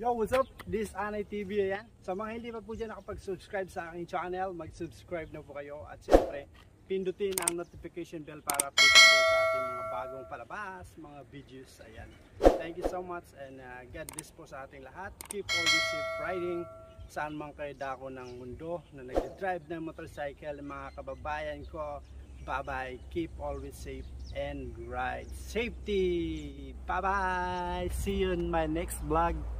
Yo, what's up? This is Anay TV ayan. Sa mga hindi pa po dyan nakapag-subscribe sa aking channel, mag-subscribe na po kayo. At syempre, pindutin ang notification bell para po sa ating mga bagong palabas, mga videos. Ayan. Thank you so much and uh, God bless po sa ating lahat. Keep always safe riding saan man kayo dako ng mundo na nag-drive ng motorcycle, mga kababayan ko. Bye-bye. Keep always safe and ride safety. Bye-bye. See you in my next vlog.